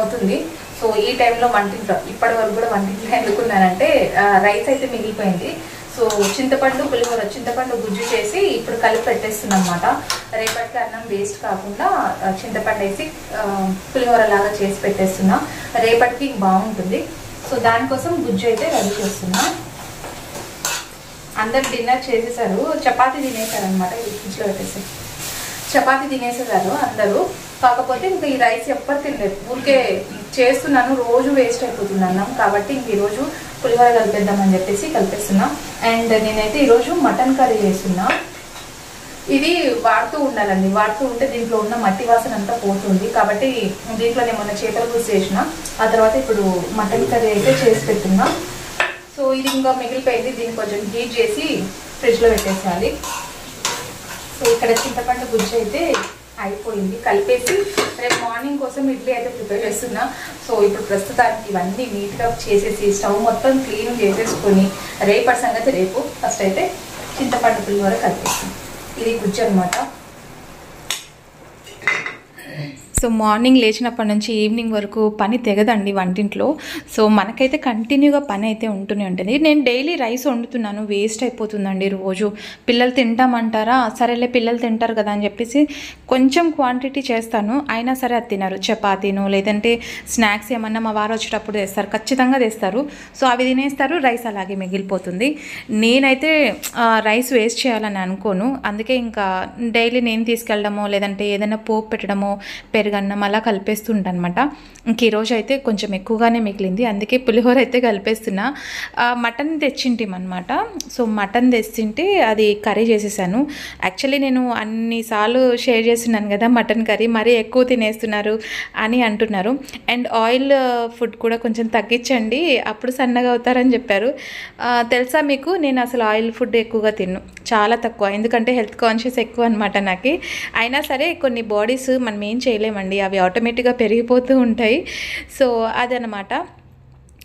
అవుతుంది. సో ఈ టైంలో వంటింట్లో ఇప్పటి వరకు కూడా వంటింట్లో ఎందుకున్నానంటే రైస్ అయితే మిగిలిపోయింది. సో చింతపండు పులిహోర చింతపండు గుజ్జు చేసి ఇప్పుడు కలిపి పెట్టేస్తున్నాం అనమాట రేపటికి అన్నం వేస్ట్ కాకుండా చింతపండు వేసి పులిహోర లాగా చేసి పెట్టేస్తున్నా. రేపటికి బాగుంటుంది. సో దానికోసం గుజ్జు అయితే రెడీ చేస్తున్నా. అందరు డిన్నర్ చేసేసారు. చపాతీ తినేసారు అనమాట ఫ్రిడ్జ్లో పెట్టేసి. చపాతి తినేసేదారు అందరూ. కాకపోతే ఇంకా ఈ రైస్ ఎప్పుడు తినలేదు. ఊరికే చేస్తున్నాను రోజు వేస్ట్ అయిపోతుంది అన్నం. కాబట్టి ఇంక ఈరోజు పులిహోర కలిపేద్దామని చెప్పేసి కలిపేస్తున్నా. అండ్ నేనైతే ఈరోజు మటన్ కర్రీ చేస్తున్నా. ఇది వాడుతూ ఉండాలండి. వాడుతూ ఉంటే దీంట్లో ఉన్న మట్టి వాసన అంతా పోతుంది. కాబట్టి దీంట్లో నేను మొన్న చేపల పులుసు చేసిన. ఆ తర్వాత ఇప్పుడు మటన్ కర్రీ అయితే చేసి పెట్టున్నా. సో ఇది ఇంకా మిగిలిపోయింది. దీన్ని కొంచెం హీట్ చేసి ఫ్రిడ్జ్లో పెట్టేసేయాలి. ఇక్కడ చింతపండు గుజ్జు అయితే అయిపోయింది. కలిపేసి రేపు మార్నింగ్ కోసం ఇడ్లీ అయితే ప్రిపేర్ చేస్తున్నా. సో ఇప్పుడు ప్రస్తుతానికి ఇవన్నీ నీట్గా చేసేసి స్టవ్ మొత్తం క్లీన్ చేసేసుకొని రేపటి సంగతి రేపు. ఫస్ట్ అయితే చింతపండు పులిహోర కలిపేస్తాం ఇది గుజ్జు అనమాట సో మార్నింగ్ లేచినప్పటి నుంచి ఈవినింగ్ వరకు పని తెగదండి వంటింట్లో. సో మనకైతే కంటిన్యూగా పని అయితే ఉంటూనే ఉంటుంది. నేను డైలీ రైస్ వండుతున్నాను వేస్ట్ అయిపోతుందండి రోజు. పిల్లలు తింటామంటారా? సరేలే పిల్లలు తింటారు కదా అని చెప్పేసి కొంచెం క్వాంటిటీ చేస్తాను. అయినా సరే అది తినరు. చపాతీను లేదంటే స్నాక్స్ ఏమన్నా మా వారు వచ్చేటప్పుడు తెస్తారు. ఖచ్చితంగా తెస్తారు. సో అవి తినేస్తారు. రైస్ అలాగే మిగిలిపోతుంది. నేనైతే రైస్ వేస్ట్ చేయాలని అనుకోను. అందుకే ఇంకా డైలీ నేను తీసుకెళ్ళడమో లేదంటే ఏదైనా పోపు పెట్టడమో పెరుగన్నం అలా కలిపేస్తుంటనమాట. ఇంక ఈరోజు అయితే కొంచెం ఎక్కువగానే మిగిలింది. అందుకే పులిహోర అయితే కలిపేస్తున్నా. మటన్ తెచ్చింటాం అనమాట సో మటన్ తెచ్చింటే అది కర్రీ చేసేసాను. యాక్చువల్లీ నేను అన్నిసార్లు షేర్ చేస్తున్నాను కదా మటన్ కర్రీ మరీ ఎక్కువ తినేస్తున్నారు అని అంటున్నారు. అండ్ ఆయిల్ ఫుడ్ కూడా కొంచెం తగ్గించండి. అప్పుడు సన్నగా అవుతారని చెప్పారు. తెలుసా మీకు? నేను అసలు ఆయిల్ ఫుడ్ ఎక్కువగా తిన్ను. చాలా తక్కువ. ఎందుకంటే హెల్త్ కాన్షియస్ ఎక్కువ అనమాట నాకు. అయినా సరే కొన్ని బాడీస్ మనం ఏం చేయలేము అండి అవి ఆటోమేటిక్గా పెరిగిపోతూ ఉంటాయి. సో అదనమాట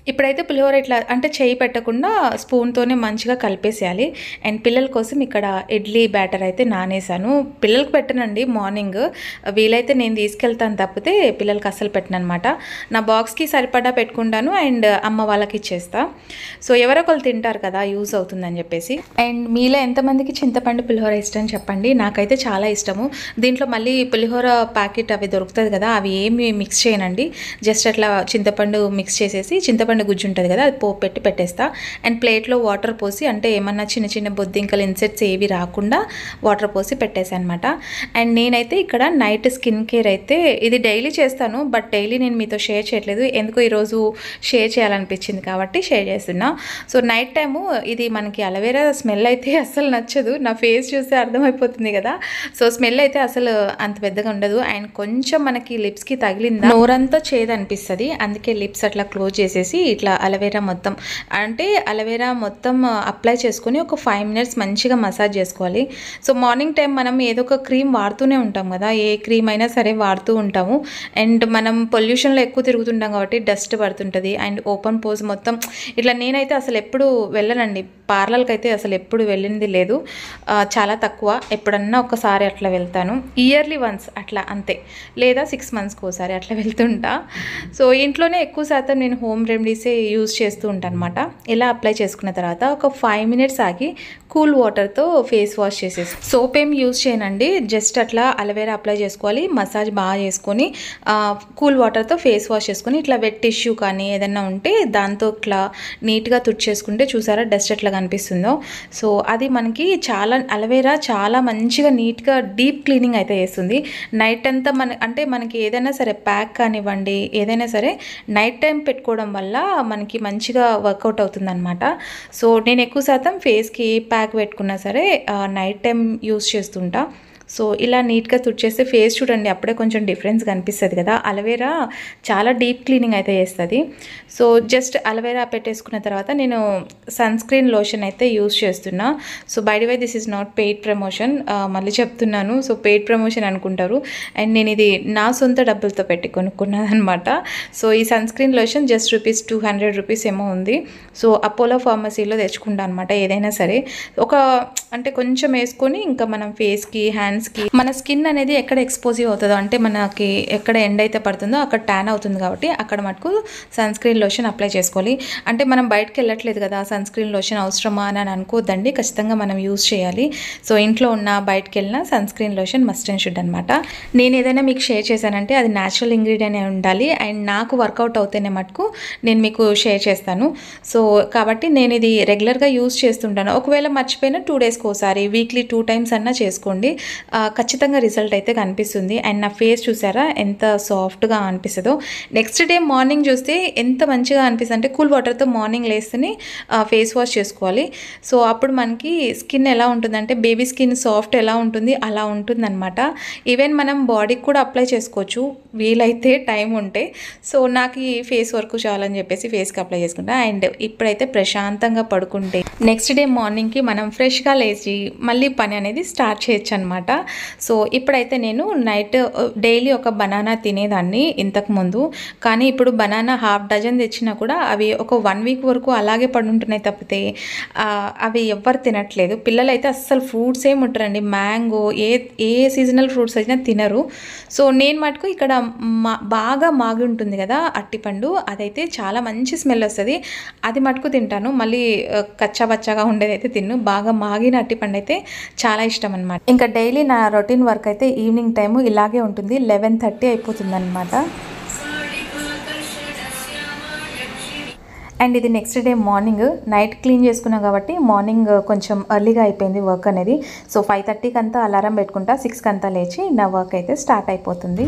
ఇప్పుడైతే పులిహోర ఇట్లా అంటే చేయి పెట్టకుండా స్పూన్తోనే మంచిగా కలిపేసేయాలి. అండ్ పిల్లల కోసం ఇక్కడ ఇడ్లీ బ్యాటర్ అయితే నానేసాను పిల్లలకు పెట్టనండి మార్నింగ్ వీలైతే నేను తీసుకెళ్తాను తప్పితే పిల్లలకి అస్సలు పెట్టను అనమాట నా బాక్స్కి సరిపడా పెట్టుకుంటాను అండ్ అమ్మ వాళ్ళకి ఇచ్చేస్తా. సో ఎవరొకరు తింటారు కదా యూజ్ అవుతుందని చెప్పేసి. అండ్ మీలో ఎంతమందికి చింతపండు పులిహోర ఇష్టం చెప్పండి. నాకైతే చాలా ఇష్టము. దీంట్లో మళ్ళీ పులిహోర ప్యాకెట్ అవి దొరుకుతుంది కదా అవి ఏమి మిక్స్ చేయనండి. జస్ట్ అట్లా చింతపండు మిక్స్ చేసేసి చింతపండు గుజ్జు ఉంటుంది కదా అది పోపు పెట్టి పెట్టేస్తా. అండ్ ప్లేట్లో వాటర్ పోసి అంటే ఏమన్నా చిన్న చిన్న బొద్దింకలు ఇన్సెట్స్ ఏవి రాకుండా వాటర్ పోసి పెట్టేసాను అనమాట అండ్ నేనైతే ఇక్కడ నైట్ స్కిన్ కేర్ అయితే ఇది డైలీ చేస్తాను బట్ డైలీ నేను మీతో షేర్ చేయట్లేదు. ఎందుకో ఈరోజు షేర్ చేయాలనిపించింది కాబట్టి షేర్ చేస్తున్నా. సో నైట్ టైము ఇది మనకి అలవేరా స్మెల్ అయితే అస్సలు నచ్చదు. నా ఫేస్ చూస్తే అర్థమైపోతుంది కదా. సో స్మెల్ అయితే అసలు అంత పెద్దగా ఉండదు. అండ్ కొంచెం మనకి లిప్స్కి తగిలిందా? నోరంతా చేదు అనిపిస్తుంది అందుకే లిప్స్ అట్లా క్లోజ్ చేసేసి ఇట్లా అలవేరా మొత్తం. అంటే అలవేరా మొత్తం అప్లై చేసుకొని ఒక ఫైవ్ మినిట్స్ మంచిగా మసాజ్ చేసుకోవాలి. సో మార్నింగ్ టైం మనం ఏదో ఒక క్రీమ్ వాడుతూనే ఉంటాం కదా. ఏ క్రీమ్ అయినా సరే వాడుతూ ఉంటాము. అండ్ మనం పొల్యూషన్లో ఎక్కువ తిరుగుతుంటాం కాబట్టి డస్ట్ పడుతుంటుంది. అండ్ ఓపెన్ పోజ్ మొత్తం ఇట్లా నేనైతే అసలు ఎప్పుడు వెళ్ళనండి. పార్లర్కి అయితే అసలు ఎప్పుడు వెళ్ళింది లేదు. చాలా తక్కువ. ఎప్పుడన్నా ఒకసారి అట్లా వెళ్తాను. ఇయర్లీ వన్స్ అట్లా అంతే. లేదా సిక్స్ మంత్స్కి ఒకసారి అట్లా వెళ్తుంటా. సో ఇంట్లోనే ఎక్కువ శాతం నేను హోమ్ రెమెడీస్ యూజ్ చేస్తూ ఉంటాను అనమాట ఇలా అప్లై చేసుకున్న తర్వాత ఒక ఫైవ్ మినిట్స్ ఆగి కూల్ వాటర్తో ఫేస్ వాష్ చేసేసి సోప్ ఏం యూజ్ చేయనండి. జస్ట్ అట్లా అలవేరా అప్లై చేసుకోవాలి. మసాజ్ బాగా చేసుకొని కూల్ వాటర్తో ఫేస్ వాష్ చేసుకొని ఇట్లా వెట్ టిష్యూ కానీ ఏదైనా ఉంటే దాంతో ఇట్లా నీట్గా తుడిచేసుకుంటే చూసారా డస్ట్ ఎట్లా కనిపిస్తుందో. సో అది మనకి చాలా అలవేరా చాలా మంచిగా నీట్గా డీప్ క్లీనింగ్ అయితే చేస్తుంది. నైట్ అంతా మన అంటే మనకి ఏదైనా సరే ప్యాక్ కానివ్వండి ఏదైనా సరే నైట్ టైం పెట్టుకోవడం వల్ల మనకి మంచిగా వర్కౌట్ అవుతుందన్నమాట. సో నేను ఎక్కువ శాతం ఫేస్కి ప్యాక్ పెట్టుకున్నా సరే నైట్ టైం యూస్ చేస్తుంటా. సో ఇలా నీట్గా తుడిచేస్తే ఫేస్ చూడండి అప్పుడే కొంచెం డిఫరెన్స్ కనిపిస్తుంది కదా. అలవేరా చాలా డీప్ క్లీనింగ్ అయితే చేస్తుంది. సో జస్ట్ అలవేరా పెట్టేసుకున్న తర్వాత నేను సన్ స్క్రీన్ లోషన్ అయితే యూస్ చేస్తున్నా. So by way this is not paid promotion. మళ్ళీ చెప్తున్నాను. సో పెయిడ్ ప్రమోషన్ అనుకుంటారు. అండ్ నేను ఇది నా సొంత డబ్బులతో పెట్టి కొనుక్కున్నాను అనమాట సో ఈ sunscreen lotion just rupees two hundred rupees ఏమో ఉంది. సో అపోలో ఫార్మసీలో తెచ్చుకుంటా అనమాట ఏదైనా సరే. ఒక అంటే కొంచెం వేసుకొని ఇంకా మనం ఫేస్కి హ్యాండ్స్ హ్యాండ్స్కి మన స్కిన్ అనేది ఎక్కడ ఎక్స్పోజివ్ అవుతుందో అంటే మనకి ఎక్కడ ఎండ్ అయితే పడుతుందో అక్కడ ట్యాన్ అవుతుంది కాబట్టి అక్కడ మటుకు సన్ స్క్రీన్ లోషన్ అప్లై చేసుకోవాలి. అంటే మనం బయటకు వెళ్ళట్లేదు కదా సన్ స్క్రీన్ లోషన్ అవసరమా అని అనుకోవద్దండి ఖచ్చితంగా మనం యూజ్ చేయాలి. సో ఇంట్లో ఉన్న బయటకు వెళ్ళిన sunscreen lotion must and should అనమాట నేను ఏదైనా మీకు షేర్ చేశానంటే అది న్యాచురల్ ఇంగ్రీడియంట్ ఉండాలి. అండ్ నాకు వర్కౌట్ అవుతేనే మటుకు నేను మీకు షేర్ చేస్తాను. సో కాబట్టి నేను ఇది రెగ్యులర్గా యూజ్ చేస్తుంటాను. ఒకవేళ మర్చిపోయినా టూ డేస్కి ఒకసారి వీక్లీ టూ టైమ్స్ అన్నా చేసుకోండి. ఖచ్చితంగా రిజల్ట్ అయితే కనిపిస్తుంది. అండ్ నా ఫేస్ చూసారా? ఎంత సాఫ్ట్గా అనిపిస్తుందో. నెక్స్ట్ డే మార్నింగ్ చూస్తే ఎంత మంచిగా అనిపిస్తుంది అంటే కూల్ వాటర్తో మార్నింగ్ లేస్తేనే ఫేస్ వాష్ చేసుకోవాలి. సో అప్పుడు మనకి స్కిన్ ఎలా ఉంటుందంటే బేబీ స్కిన్ సాఫ్ట్ ఎలా ఉంటుంది అలా ఉంటుందన్నమాట. ఈవెన్ మనం బాడీకి కూడా అప్లై చేసుకోవచ్చు. వీలైతే టైం ఉంటే. సో నాకు ఈ ఫేస్ వర్క్ చాలని చెప్పేసి ఫేస్కి అప్లై చేసుకుంటా. అండ్ ఇప్పుడైతే ప్రశాంతంగా పడుకుంటే. నెక్స్ట్ డే మార్నింగ్కి మనం ఫ్రెష్గా లేచి మళ్ళీ పని అనేది స్టార్ట్ చేయొచ్చు అనమాట సో ఇప్పుడైతే నేను నైట్ డైలీ ఒక బనానా తినేదాన్ని ఇంతకుముందు. కానీ ఇప్పుడు బనానా హాఫ్ డజన్ తెచ్చినా కూడా అవి ఒక వన్ వీక్ వరకు అలాగే పడుంటున్నాయి తప్పితే అవి ఎవ్వరు తినట్లేదు. పిల్లలైతే అస్సలు ఫ్రూట్స్ ఏమి ఉంటారండి మ్యాంగో ఏ ఏ సీజనల్ ఫ్రూట్స్ అయినా తినరు. సో నేను మటుకు ఇక్కడ మా బాగా మాగి ఉంటుంది కదా అట్టిపండు అదైతే చాలా మంచి స్మెల్ వస్తుంది. అది మటుకు తింటాను. మళ్ళీ కచ్చాబచ్చాగా కచ్చా బచ్చాగా ఉండేది అయితే తిన్ను. బాగా మాగిన అట్టిపండు అయితే చాలా ఇష్టం అనమాట ఇంకా డైలీ నా రొటీన్ వర్క్ అయితే ఈవినింగ్ టైము ఇలాగే ఉంటుంది. లెవెన్ థర్టీ అయిపోతుంది అనమాట అండ్ ఇది next day morning. Night clean చేసుకున్నాం కాబట్టి మార్నింగ్ కొంచెం ఎర్లీగా అయిపోయింది వర్క్ అనేది. సో ఫైవ్ థర్టీకి అంతా అలారం పెట్టుకుంటా సిక్స్కి అంతా లేచి నా వర్క్ అయితే స్టార్ట్ అయిపోతుంది.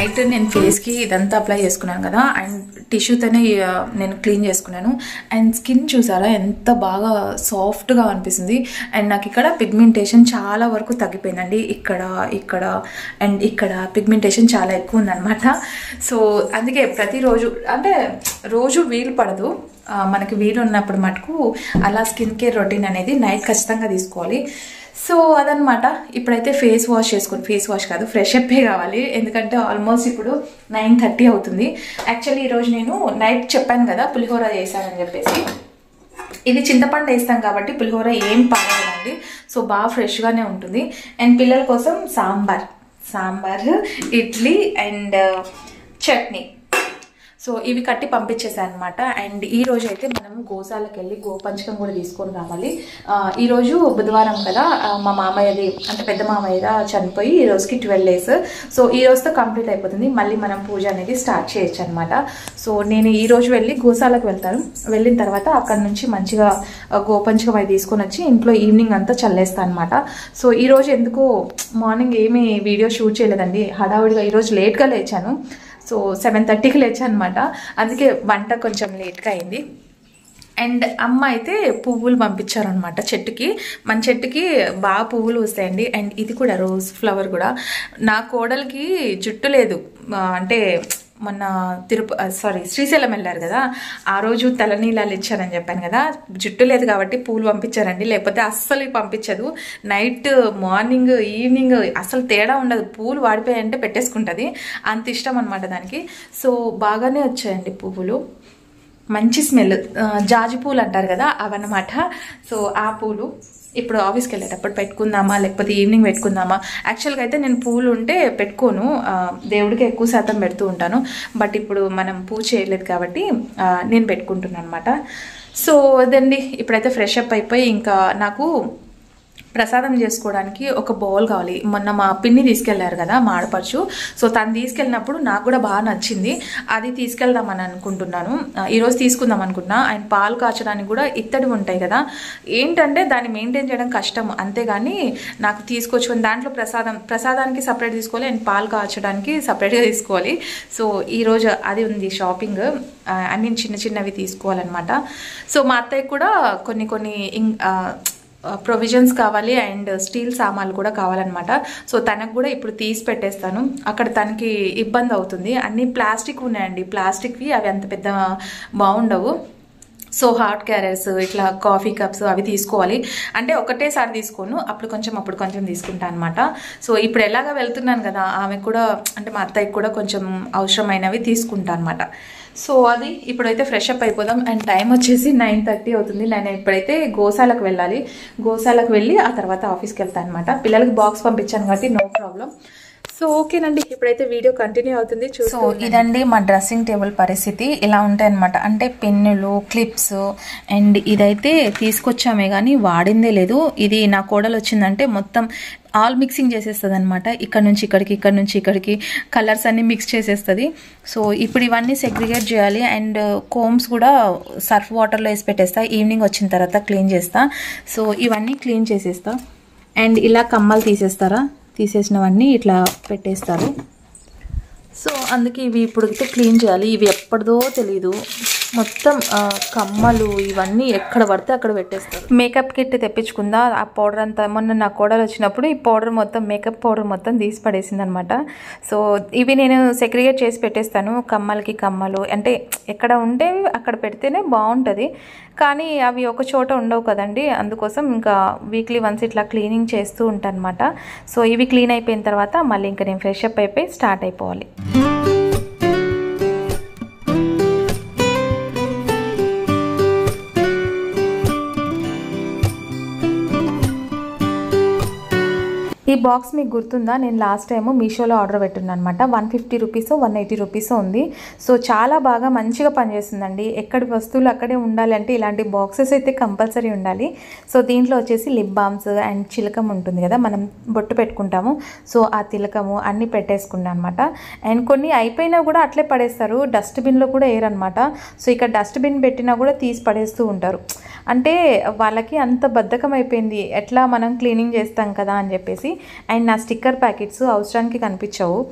నైట్ నేను ఫేస్కి ఇదంతా అప్లై చేసుకున్నాను కదా అండ్ టిష్యూతోనే నేను క్లీన్ చేసుకున్నాను. అండ్ స్కిన్ చూసారా ఎంత బాగా సాఫ్ట్గా అనిపిస్తుంది. అండ్ నాకు ఇక్కడ పిగ్మెంటేషన్ చాలా వరకు తగ్గిపోయిందండి. ఇక్కడ ఇక్కడ అండ్ ఇక్కడ పిగ్మెంటేషన్ చాలా ఎక్కువ ఉందన్నమాట. సో అందుకే ప్రతిరోజు అంటే రోజు వీలు పడదు. మనకి వీలు ఉన్నప్పుడు మటుకు అలా స్కిన్ కేర్ రొటీన్ అనేది నైట్ ఖచ్చితంగా తీసుకోవాలి. సో అదనమాట ఇప్పుడైతే ఫేస్ వాష్ చేసుకుని ఫేస్ వాష్ కాదు ఫ్రెష్ అప్పే కావాలి. ఎందుకంటే ఆల్మోస్ట్ ఇప్పుడు నైన్ థర్టీ అవుతుంది. యాక్చువల్లీ ఈరోజు నేను నైట్ చెప్పాను కదా పులిహోర చేశానని చెప్పేసి. ఇది చింతపండు వేస్తాం కాబట్టి పులిహోర ఏం పాడదండి సో బాగా ఫ్రెష్గానే ఉంటుంది. అండ్ పిల్లల కోసం సాంబార్. సాంబార్ ఇడ్లీ అండ్ చట్నీ. సో ఇవి కట్టి పంపించేసాను అనమాట అండ్ ఈ రోజు అయితే మనం గోశాలకు వెళ్ళి గోపంచకం కూడా తీసుకొని రావాలి. ఈరోజు బుధవారం కదా మా మామయ్యది అంటే పెద్ద మామయ్య చనిపోయి ఈ రోజుకి ట్వెల్వ్ డేస్. సో ఈ రోజుతో కంప్లీట్ అయిపోతుంది. మళ్ళీ మనం పూజ అనేది స్టార్ట్ చేయొచ్చు అనమాట సో నేను ఈ రోజు వెళ్ళి గోశాలకు వెళ్తాను. వెళ్ళిన తర్వాత అక్కడ నుంచి మంచిగా గోపంచకం అవి తీసుకొని వచ్చి ఇంట్లో ఈవినింగ్ అంతా చల్లేస్తాను అనమాట సో ఈ రోజు ఎందుకో మార్నింగ్ ఏమీ వీడియో షూట్ చేయలేదండి. హడావుడిగా ఈరోజు లేట్గా లేచాను. సో సెవెన్ థర్టీకి లేచాను అనమాట అందుకే వంట కొంచెం లేట్గా అయింది. అండ్ అమ్మ అయితే పువ్వులు పంపించారనమాట చెట్టుకి. మన చెట్టుకి బాగా పువ్వులు వస్తాయండి. అండ్ ఇది కూడా రోజ్ ఫ్లవర్ కూడా. నా కోడలికి జుట్టు లేదు. అంటే మొన్న తిరుప సారీ శ్రీశైలం వెళ్ళారు కదా ఆ రోజు తలనీలాలు ఇచ్చారని చెప్పాను కదా జుట్టు లేదు కాబట్టి పూలు పంపించారండి లేకపోతే అస్సలు పంపించదు. నైట్ మార్నింగ్ ఈవినింగ్ అసలు తేడా ఉండదు. పూలు వాడిపోయాయంటే పెట్టేసుకుంటుంది. అంత ఇష్టం అనమాట దానికి. సో బాగానే వచ్చాయండి పువ్వులు. మంచి స్మెల్ జాజి పూలు అంటారు కదా అవన్నమాట. సో ఆ పూలు ఇప్పుడు ఆఫీస్కి వెళ్ళేటప్పుడు పెట్టుకుందామా లేకపోతే ఈవినింగ్ పెట్టుకుందామా? యాక్చువల్గా అయితే నేను పూలు ఉంటే పెట్టుకోను. దేవుడికి ఎక్కువ శాతం పెడుతూ ఉంటాను. బట్ ఇప్పుడు మనం పూజ చేయలేదు కాబట్టి నేను పెట్టుకుంటున్నాను అనమాట సో అదండి. ఇప్పుడైతే ఫ్రెష్ అప్ అయిపోయి ఇంకా నాకు ప్రసాదం చేసుకోవడానికి ఒక బౌల్ కావాలి. మొన్న మా పిన్ని తీసుకెళ్ళారు కదా మా ఆడపడుచు. సో తను తీసుకెళ్ళినప్పుడు నాకు కూడా బాగా నచ్చింది. అది తీసుకెళ్దామని అనుకుంటున్నాను. ఈరోజు తీసుకుందాం అనుకుంటున్నా అండ్ పాలు కాచడానికి కూడా ఇత్తడి ఉంటాయి కదా. ఏంటంటే దాన్ని మెయింటైన్ చేయడం కష్టం. అంతేగాని నాకు తీసుకొచ్చుకొని దాంట్లో ప్రసాదం ప్రసాదానికి సపరేట్ తీసుకోవాలి. అండ్ పాలు కాచడానికి సపరేట్గా తీసుకోవాలి. సో ఈరోజు అది ఉంది షాపింగ్. ఆ, అన్ని చిన్న చిన్నవి తీసుకోవాలన్నమాట. సో మా అత్తయ్య కూడా కొన్ని కొన్ని ఇం- ప్రొవిజన్స్ కావాలి అండ్ స్టీల్ సామాన్లు కూడా కావాలన్నమాట. సో తనకు కూడా ఇప్పుడు తీసి పెట్టేస్తాను. అక్కడ తనకి ఇబ్బంది అవుతుంది. అన్ని ప్లాస్టిక్ ఉన్నాయండి. ప్లాస్టిక్వి అవి అంత పెద్ద బాగుండవు. సో హాట్ క్యారెట్స్ ఇట్లా కాఫీ కప్స్ అవి తీసుకోవాలి. అంటే ఒకటేసారి తీసుకోను. అప్పుడు కొంచెం అప్పుడు కొంచెం తీసుకుంటాను అనమాట సో ఇప్పుడు ఎలాగ వెళ్తున్నాను కదా ఆమె కూడా అంటే మా అత్తయ్యకి కూడా కొంచెం అవసరమైనవి తీసుకుంటాను అనమాట సో అది ఇప్పుడైతే ఫ్రెష్ అప్ అయిపోదాం. అండ్ టైం వచ్చేసి నైన్ థర్టీ అవుతుంది. నేను ఇప్పుడైతే గోశాలకు వెళ్ళాలి. గోశాలకు వెళ్ళి ఆ తర్వాత ఆఫీస్కి వెళ్తాను అనమాట పిల్లలకి బాక్స్ పంపించాను కాబట్టి నో ప్రాబ్లం సో ఓకేనండి ఇప్పుడైతే వీడియో కంటిన్యూ అవుతుంది సో ఇదండి మా డ్రెస్సింగ్ టేబుల్ పరిస్థితి. ఇలా ఉంటాయి అనమాట అంటే పెన్నులు క్లిప్స్ అండ్ ఇదైతే తీసుకొచ్చామే కానీ వాడిందే లేదు. ఇది నా కోడలు వచ్చిందంటే మొత్తం ఆల్ మిక్సింగ్ చేసేస్తుంది అనమాట ఇక్కడ నుంచి ఇక్కడికి ఇక్కడ నుంచి ఇక్కడికి కలర్స్ అన్ని మిక్స్ చేసేస్తుంది. సో ఇప్పుడు ఇవన్నీ సెగ్రిగేట్ చేయాలి. అండ్ కోమ్స్ కూడా సర్ఫ్ వాటర్లో వేసి పెట్టేస్తా. ఈవినింగ్ వచ్చిన తర్వాత క్లీన్ చేస్తా. సో ఇవన్నీ క్లీన్ చేసేస్తా. అండ్ ఇలా కమ్మలు తీసేస్తారా? తీసేసినవన్నీ ఇట్లా పెట్టేస్తారు. సో అందుకే ఇవి ఇప్పుడైతే క్లీన్ చేయాలి. ఇవి ఎప్పటిదో తెలీదు. మొత్తం కమ్మలు ఇవన్నీ ఎక్కడ పడితే అక్కడ పెట్టేస్తారు. మేకప్ కిట్ తెప్పించుకుందా? ఆ పౌడర్ అంతా మొన్న నా కోడలు వచ్చినప్పుడు ఈ పౌడర్ మొత్తం మేకప్ పౌడర్ మొత్తం తీసి పడేసింది అనమాట సో ఇవి నేను సెగ్రిగేట్ చేసి పెట్టేస్తాను. కమ్మలకి కమ్మలు అంటే ఎక్కడ ఉంటే అక్కడ పెడితేనే బాగుంటుంది. కానీ అవి ఒక చోట ఉండవు కదండి. అందుకోసం ఇంకా వీక్లీ వన్స్ ఇట్లా క్లీనింగ్ చేస్తూ ఉంటాను అనమాట సో ఇవి క్లీన్ అయిపోయిన తర్వాత మళ్ళీ ఇంకా నేను ఫ్రెష్ అప్ అయిపోయి స్టార్ట్ అయిపోవాలి. ఈ బాక్స్ మీకు గుర్తుందా? నేను లాస్ట్ టైం మీషోలో ఆర్డర్ పెట్టున్నాను అనమాట one fifty rupees one eighty rupees ఉంది. సో చాలా బాగా మంచిగా పనిచేస్తుందండి. ఎక్కడి వస్తువులు అక్కడే ఉండాలి అంటే ఇలాంటి బాక్సెస్ అయితే కంపల్సరీ ఉండాలి. సో దీంట్లో వచ్చేసి లిప్ బామ్స్ అండ్ చిలకం ఉంటుంది కదా మనం బొట్టు పెట్టుకుంటాము. సో ఆ తిలకము అన్నీ పెట్టేసుకున్నాను అనమాట అండ్ కొన్ని అయిపోయినా కూడా అట్లే పడేస్తారు. డస్ట్బిన్లో కూడా వేయరనమాట సో ఇక్కడ డస్ట్బిన్ పెట్టినా కూడా తీసి పడేస్తూ ఉంటారు. అంటే వాళ్ళకి అంత బద్ధకం అయిపోయింది. ఎట్లా మనం క్లీనింగ్ చేస్తాం కదా అని చెప్పేసి. అండ్ నా స్టిక్కర్ ప్యాకెట్స్ అవసరానికి కనిపించవు.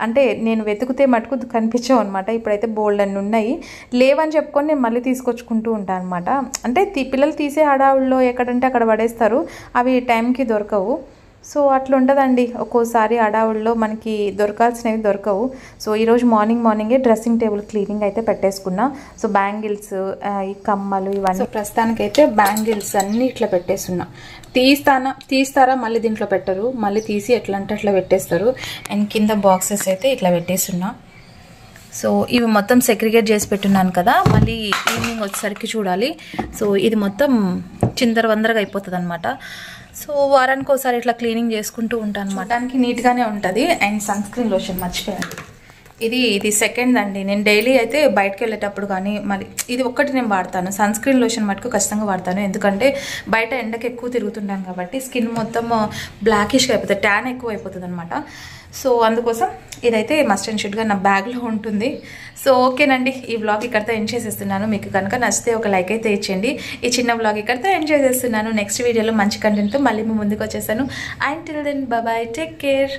అంటే నేను వెతికితే మటుకు కనిపించవు అనమాట ఇప్పుడైతే బోల్డ్ అన్ని ఉన్నాయి. లేవని చెప్పుకొని నేను మళ్ళీ తీసుకొచ్చుకుంటూ ఉంటాను అనమాట అంటే తీ- పిల్లలు తీసే హడావుల్లో ఎక్కడంటే అక్కడ పడేస్తారు. అవి టైంకి దొరకవు. సో అట్లా ఉండదండి ఒక్కోసారి అడావుల్లో మనకి దొరకాల్సినవి దొరకవు. సో ఈరోజు మార్నింగ్ మార్నింగే డ్రెస్సింగ్ టేబుల్ క్లీనింగ్ అయితే పెట్టేసుకున్నా. సో బ్యాంగిల్స్ ఈ కమ్మలు ఇవన్నీ ప్రస్తుతానికైతే బ్యాంగిల్స్ అన్నీ ఇట్లా పెట్టేస్తున్నా తీస్తానా తీస్తారా మళ్ళీ దీంట్లో పెట్టరు. మళ్ళీ తీసి ఎట్లా అంటే అట్లా పెట్టేస్తారు. అండ్ కింద బాక్సెస్ అయితే ఇట్లా పెట్టేస్తున్నా సో ఇవి మొత్తం సెగ్రిగేట్ చేసి పెట్టున్నాను కదా మళ్ళీ ఈవినింగ్ వచ్చేసరికి చూడాలి. సో ఇది మొత్తం చిందర వందరగా అయిపోతుంది అనమాట సో వారానికి ఒకసారి ఇట్లా క్లీనింగ్ చేసుకుంటూ ఉంటాను అనమాట దానికి నీట్గానే ఉంటుంది అండ్ సన్ స్క్రీన్ లోషన్ మర్చిపోయాను. ఇది ఇది సెకండ్ అండి. నేను డైలీ అయితే బయటకు వెళ్ళేటప్పుడు కానీ మరి ఇది ఒక్కటి నేను వాడతాను. సన్ స్క్రీన్ లోషన్ మటుకు ఖచ్చితంగా వాడతాను. ఎందుకంటే బయట ఎండకు ఎక్కువ తిరుగుతుంటాను కాబట్టి స్కిన్ మొత్తం బ్లాకిష్గా అయిపోతుంది ట్యాన్ ఎక్కువ అయిపోతుంది అనమాట సో అందుకోసం ఇదైతే మస్ట్ అండ్ షుడ్గా నా బ్యాగ్లో ఉంటుంది. సో ఓకేనండి ఈ వ్లాగ్ ఇక్కడితో ఎండ్ చేసేస్తున్నాను. మీకు కనుక నచ్చితే ఒక లైక్ అయితే ఇచ్చేయండి. ఈ చిన్న వ్లాగ్ ఇక్కడితో ఎండ్ చేసేస్తున్నాను. నెక్స్ట్ వీడియోలో మంచి కంటెంట్తో మళ్ళీ ముందుకు వచ్చేసాను and till then bye take care